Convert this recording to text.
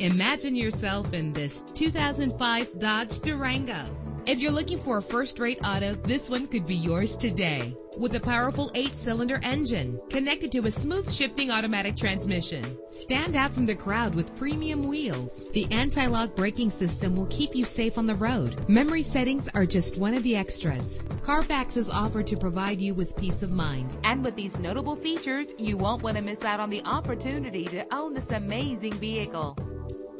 Imagine yourself in this 2005 Dodge Durango. If you're looking for a first-rate auto, this one could be yours today. With a powerful eight-cylinder engine connected to a smooth shifting automatic transmission. Stand out from the crowd with premium wheels. The anti-lock braking system will keep you safe on the road. Memory settings are just one of the extras. Carfax is offered to provide you with peace of mind. And with these notable features, you won't want to miss out on the opportunity to own this amazing vehicle